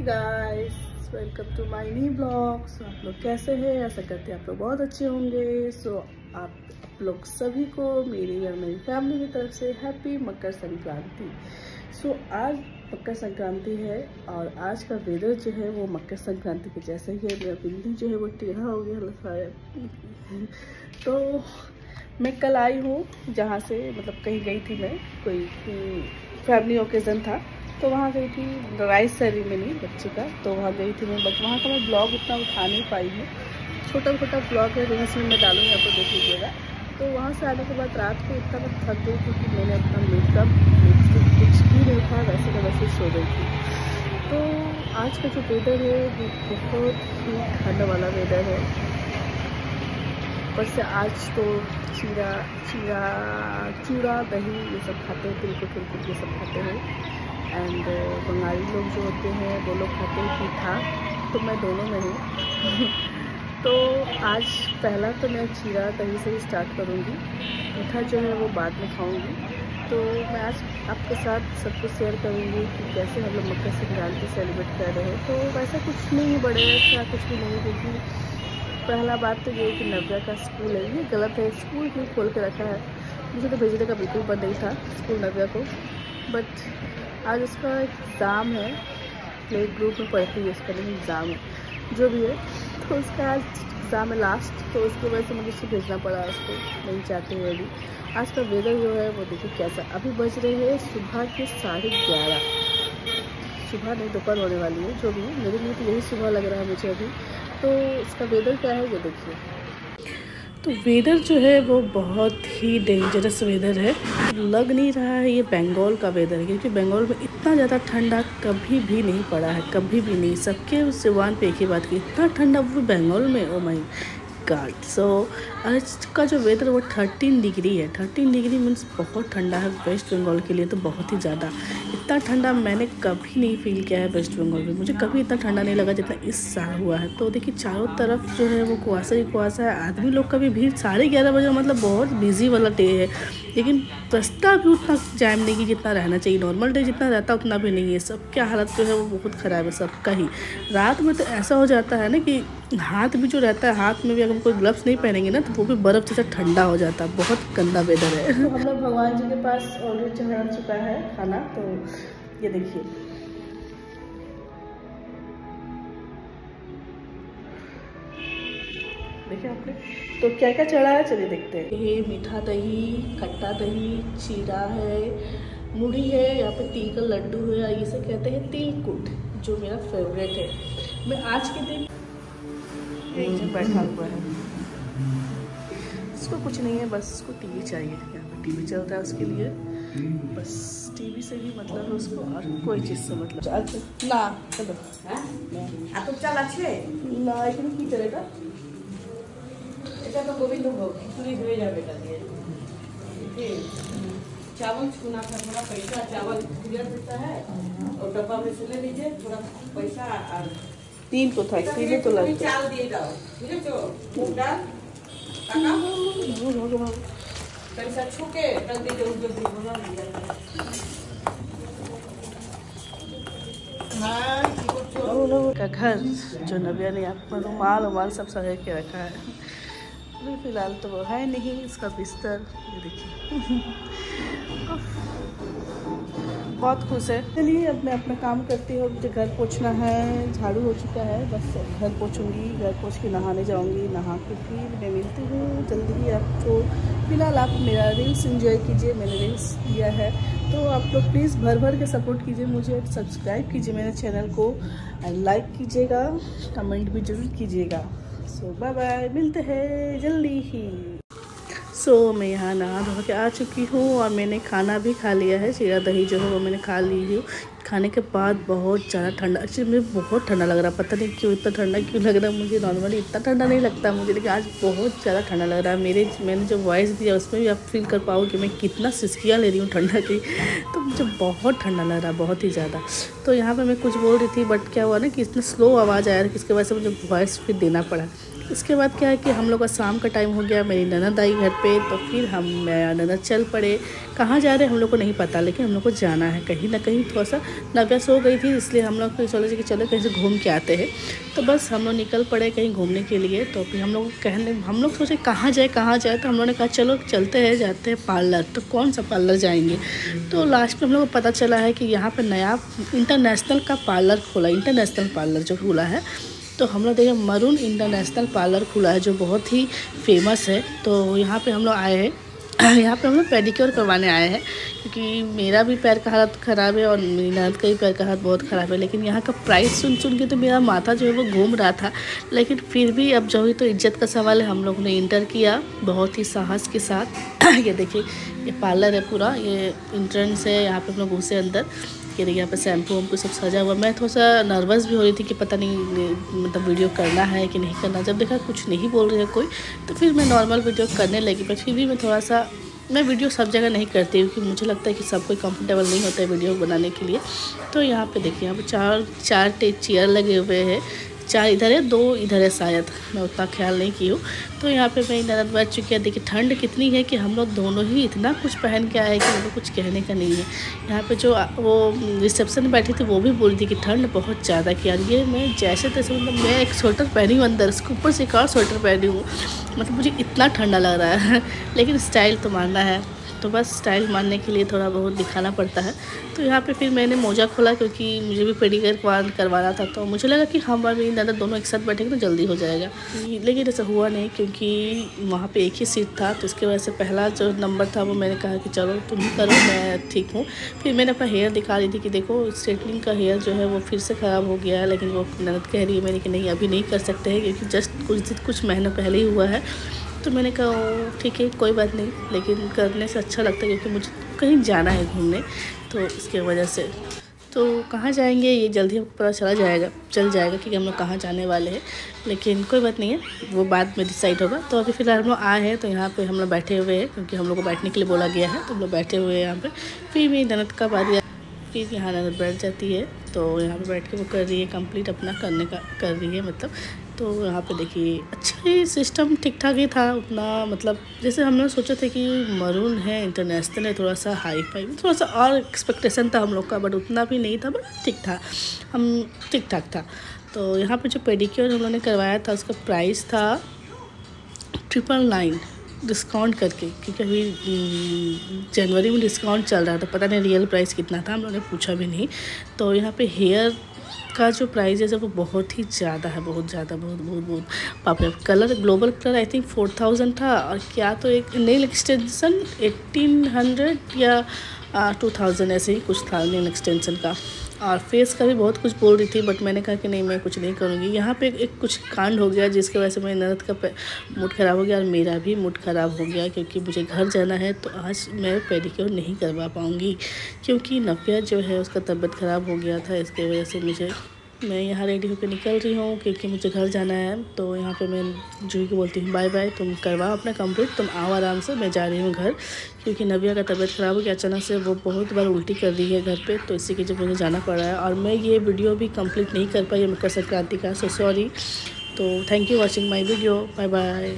Guys welcome to my new blog so आप लोग कैसे हैं? ऐसा करते हैं आप लोग बहुत अच्छे होंगे। सो so, आप आप लोग सभी को मेरी और मेरी फैमिली की तरफ़ से happy Makar Sankranti. So so, आज मकर संक्रांति है और आज का वेदर जो है वो मकर संक्रांति के जैसा ही है। मेरा बिल्डिंग जो है वो टेढ़ा हो गया है। तो मैं कल आई हूँ जहाँ से मतलब कहीं गई थी मैं कोई फैमिली ओकेज़न था। तो वहाँ गई थी राइस सेरेमनी बच्चे का तो वहाँ गई थी मैं बट वहाँ का मैं ब्लॉग उतना उठा नहीं पाई हूँ। छोटा छोटा ब्लॉग है रील्स में मैं डालूँगी आपको देख लीजिएगा। तो वहाँ से आने के बाद रात को इतना मैं थक गई क्योंकि मैंने अपना मेकअप कुछ भी नहीं था, वैसे का वैसे सो गई थी। तो आज का जो वेदर है, वो बहुत ही ठंड वाला वेदर है। ऊपर से आज तो चीरा चीरा, चूड़ा, दही ये सब खाते हैं, तिलकुट तिलकुट ये सब खाते हैं। एंड uh, बंगाली लोग जो होते हैं वो लोग खाते हैं पीठा तो मैं दोनों में हूँ। तो आज पहला तो मैं चीरा दही से ही स्टार्ट करूँगी पीठा जो है वो बाद में खाऊँगी। तो मैं आज आपके साथ सब कुछ शेयर करूँगी कि कैसे हम लोग मकर संक्रांति सेलिब्रेट कर रहे हैं। तो वैसा कुछ नहीं बड़े क्या कुछ भी नहीं क्योंकि पहला बात तो ये है कि नव्या का स्कूल है ये गलत है। स्कूल भी खोल के रखा है? मुझे तो भेजने का बिल्कुल बंद नहीं था स्कूल नव्या को। बट आज उसका एग्ज़ाम है। प्ले ग्रुप में पढ़ती है, उसका लेकिन एग्ज़ाम है। जो भी है। तो उसका आज एग्ज़ाम है लास्ट तो उसकी वजह से मुझे उसको भेजना पड़ा उसको। नहीं चाहते हुए अभी। आज का वेदर जो है, वो देखिए कैसा। अभी बज रहे हैं सुबह के साढ़े ग्यारह। सुबह नहीं, दोपहर होने वाली है, जो भी मेरे लिए तो यही सुबह लग रहा है मुझे अभी। तो इसका वेदर क्या है, ये देखिए। तो वेदर जो है वो बहुत ही डेंजरस वेदर है। लग नहीं रहा है ये बंगाल का वेदर क्योंकि बंगाल में इतना ज़्यादा ठंडा कभी भी नहीं पड़ा है, कभी भी नहीं। सबके सिवान पे एक ही बात की, इतना ठंडा वो बंगाल में ओ माई गॉड सो आज का जो वेदर वो थर्टीन डिग्री है। थर्टीन डिग्री मीन्स बहुत ठंडा है वेस्ट बंगाल के लिए तो बहुत ही ज़्यादा। इतना ठंडा मैंने कभी नहीं फील किया है वेस्ट बंगाल में। मुझे कभी इतना ठंडा नहीं लगा जितना इस साल हुआ है। तो देखिए, चारों तरफ़ जो है वो कुआसा ही कुआसा है। आदमी लोग का भी भीड़ साढ़े ग्यारह बजे मतलब बहुत बिज़ी वाला डे है। लेकिन रास्ता भी उतना जैम नहीं कि जितना रहना चाहिए। नॉर्मल डे जितना रहता उतना भी नहीं है। सबकी हालत जो है वो बहुत ख़राब है, सबका ही। रात में तो ऐसा हो जाता है ना कि हाथ भी जो रहता है, हाथ में भी अगर कोई ग्लव्स नहीं पहनेंगे ना तो वो भी बर्फ़ जैसा ठंडा हो जाता है। बहुत गंदा वेदर है। तो हम लोग भगवान जी के पास ऑलरेडी चढ़ा चुका है खाना तो ये देखिए। देखिए आपने। तो क्या क्या चढ़ा है? चलिए देखते हैं। ये मीठा दही खट्टा दही चीरा है मुड़ी है यहाँ पे तिल का लड्डू है इसे कहते हैं तिलकुट जो मेरा फेवरेट है। मैं आज के दिन बैठा हुआ है। इसको कुछ नहीं है बस उसको टीवी चाहिए। यहाँ पे टीवी चलता है उसके लिए। बस टीवी से ही मतलब है उसको और कोई चीज़ से मतलब अच्छा ना चलो তো চাল আছে না এখানে কি চলেটা এটা তো গোবিন্দভোগ খিচুড়ি হয়ে যাবে এটা দিয়ে ये चावल चुना का थोड़ा पैसा चावल क्लियर देता है और डब्बा में से ले लीजिए थोड़ा पैसा और तीन को था এটা तीन দিয়ে तो তুমি लगता চাল দিয়ে দাও বুঝেছো মুগ ডাল টাকা भगवान पैसा छूके गलती के उसको भी बना का घर जो नबिया ने अपना रुमाल उमाल सब सजा के रखा है। अभी फ़िलहाल तो वो है नहीं इसका बिस्तर ये देखिए। बहुत खुश है। चलिए, अब मैं अपना काम करती हूँ। मुझे घर पोछना है। झाड़ू हो चुका है। बस घर पोछूँगी घर पोछ के नहाने जाऊँगी। नहा के फिर मैं मिलती हूँ। जल्दी ही आपको। फ़िलहाल आप मेरा रील्स एंजॉय कीजिए। मैंने रील्स दिया है। तो आप लोग प्लीज़ भर भर के सपोर्ट कीजिए मुझे सब्सक्राइब कीजिए मेरे चैनल को। लाइक कीजिएगा। कमेंट भी ज़रूर कीजिएगा। सो बाय बाय मिलते हैं जल्दी ही। सो so, मैं यहाँ नहा धो के आ चुकी हूँ और मैंने खाना भी खा लिया है चीरा दही जो है वो मैंने खा ली हूँ। खाने के बाद बहुत ज़्यादा ठंडा एक्चुअली मुझे बहुत ठंडा लग रहा है पता नहीं क्यों इतना ठंडा क्यों लग रहा है मुझे नॉर्मली इतना ठंडा नहीं लगता मुझे लेकिन आज बहुत ज़्यादा ठंडा लग रहा है। मेरे मैंने जो वॉइस दिया उसमें भी आप फील कर पाओ कि मैं कितना सिसकियाँ ले रही हूँ ठंडा की तो मुझे बहुत ठंडा लग रहा बहुत ही ज़्यादा। तो यहाँ पर मैं कुछ बोल रही थी बट क्या हुआ ना कि इतना स्लो आवाज़ आया कि इसकी वजह से मुझे वॉइस फिर देना पड़ा। इसके बाद क्या है कि हम लोग का शाम का टाइम हो गया, मेरी ननद आई घर पे तो फिर हम ननद चल पड़े। कहाँ जा रहे हैं हम लोग को नहीं पता, लेकिन हम लोग को जाना है। कहीं ना कहीं थोड़ा सा नव्या सो गई थी, इसलिए हम लोग सोचे कि चलो कहीं से घूम के आते हैं। तो बस हम लोग निकल पड़े कहीं घूमने के लिए तो फिर हम लोग कहने, हम लोग सोचे कहाँ जाए कहाँ जाए तो हम लोग ने कहा, चलो चलते हैं, जाते हैं पार्लर। तो कौन सा पार्लर जाएँगे? तो लास्ट में हम लोग को पता चला है कि यहाँ पर नया इंटरनेशनल का पार्लर खोला इंटरनेशनल पार्लर जो खुला है तो हम लोग देखें मरून इंटरनेशनल पार्लर खुला है, जो बहुत ही फ़ेमस है। तो यहाँ पे हम लोग आए हैं। यहाँ पे हम लोग पेडिक्योर करवाने आए हैं, क्योंकि मेरा भी पैर का हालत ख़राब है और मेरी ननद का भी पैर का हालत बहुत ख़राब है। लेकिन यहाँ का प्राइस सुन सुन के तो मेरा माथा जो है वो घूम रहा था। लेकिन फिर भी अब जो ही तो इज़्ज़त का सवाल है, हम लोग ने इंटर किया बहुत ही साहस के साथ। ये देखिए, ये पार्लर है पूरा, ये इंट्रेंस है, यहाँ पे हम लोग घुसे अंदर। ये देखिए यहाँ पर शैम्पू वैम्पू सब सजा हुआ। मैं थोड़ा सा नर्वस भी हो रही थी कि पता नहीं मतलब वीडियो करना है कि नहीं करना। जब देखा कुछ नहीं बोल रहे कोई तो फिर मैं नॉर्मल वीडियो करने लगी। पर फिर भी मैं थोड़ा सा मैं वीडियो सब जगह नहीं करती हूँ क्योंकि मुझे लगता है कि सब कोई कंफर्टेबल नहीं होता है वीडियो बनाने के लिए। तो यहाँ पे देखिए, यहाँ पे चार चार चेयर लगे हुए हैं। चार इधर है, दो इधर है शायद। मैं उतना ख्याल नहीं की हूँ। तो यहाँ पे मेरी नरद बैठ चुकी है। देखिए, ठंड कितनी है कि हम लोग दोनों ही इतना कुछ पहन के आए कि उनको कुछ कहने का नहीं है। यहाँ पे जो वो रिसेप्शन में बैठी थी, वो भी बोल थी कि ठंड बहुत ज़्यादा कि। यार ये मैं जैसे तैसे मतलब मैं एक स्वेटर पहनी हूँ अंदर उसके ऊपर से एक और स्वेटर पहनी हूँ। मतलब मुझे इतना ठंडा लग रहा है। लेकिन स्टाइल तो मानना है। तो बस स्टाइल मारने के लिए थोड़ा बहुत दिखाना पड़ता है। तो यहाँ पे फिर मैंने मोजा खोला क्योंकि मुझे भी पेडिकर करवाना था तो मुझे लगा कि हम और मेरी दादा दोनों एक साथ बैठेंगे तो जल्दी हो जाएगा। लेकिन ऐसा हुआ नहीं क्योंकि वहाँ पे एक ही सीट था तो इसके वजह से पहला जो नंबर था वो मैंने कहा कि चलो तुम ही करो, मैं ठीक हूँ। फिर मैंने अपना हेयर दिखा रही थी कि देखो, स्ट्रेटनिंग का हेयर जो है वो फिर से ख़राब हो गया है, लेकिन वो ननद कह रही है मैंने कि नहीं, अभी नहीं कर सकते हैं, क्योंकि जस्ट कुछ कुछ महीनों पहले ही हुआ है। तो मैंने कहा, ठीक है, कोई बात नहीं। लेकिन करने से अच्छा लगता है क्योंकि मुझे कहीं जाना है घूमने तो इसके वजह से। तो कहाँ जाएँगे, ये जल्दी हमको पता चला जाएगा, चल जाएगा कि हम लोग कहाँ जाने वाले हैं। लेकिन कोई बात नहीं है, वो बाद में डिसाइड होगा। तो अभी फ़िलहाल हम लोग आए हैं तो यहाँ पे हम लोग बैठे हुए हैं, क्योंकि हम लोग को बैठने के लिए बोला गया है। तो हम लोग बैठे हुए हैं यहाँ पे। फिर मेरी ननद का बारी फिर यहाँ ननद बैठ जाती है। तो यहाँ पे बैठ के वो कर रही है कंप्लीट अपना करने का, कर रही है मतलब। तो यहाँ पे देखिए अच्छा ही सिस्टम ठीक ठाक ही था, उतना मतलब जैसे हम लोग सोचे थे कि मरून है इंटरनेशनल है, थोड़ा सा हाई फाई थोड़ा सा और एक्सपेक्टेशन था हम लोग का बट उतना भी नहीं था बट ठीक था, हम ठीक ठाक था। तो यहाँ पे जो पेडिक्योर हम लोगों ने करवाया था, उसका प्राइस था ट्रिपल नाइन डिस्काउंट करके, क्योंकि अभी जनवरी में डिस्काउंट चल रहा था, पता नहीं रियल प्राइस कितना था, हम लोगों ने पूछा भी नहीं। तो यहाँ पे हेयर का जो प्राइस है वो बहुत ही ज़्यादा है, बहुत ज़्यादा, बहुत बहुत बहुत रे colour global colour I think four thousand था, और क्या तो एक नेल एक्सटेंशन एट्टीन हंड्रेड या टू थाउज़ेंड ऐसे ही कुछ था नेल एक्सटेंशन का। और फेस का भी बहुत कुछ बोल रही थी बट मैंने कहा कि नहीं, मैं कुछ नहीं करूँगी। यहाँ पे एक कुछ कांड हो गया, जिसकी वजह से मेरी ननद का मूड ख़राब हो गया और मेरा भी मूड ख़राब हो गया, क्योंकि मुझे घर जाना है तो आज मैं पेडिक्योर नहीं करवा पाऊँगी। क्योंकि नव्या जो है, उसका तबीयत ख़राब हो गया था, इसके वजह से मुझे मैं यहाँ रेडी होकर निकल रही हूँ क्योंकि मुझे घर जाना है तो यहाँ पे मैं जूही को बोलती हूँ बाय बाय तुम करवाओ अपना कंप्लीट तुम आओ आराम से, मैं जा रही हूँ घर। क्योंकि नबिया का तबीयत ख़राब हो गया, अचानक से वो बहुत बार उल्टी कर रही है घर पे तो इसी के जब मुझे जाना पड़ रहा है। और मैं ये वीडियो भी कंप्लीट नहीं कर पाई मकर संक्रांति का सो सॉरी तो thank you watching my video bye bye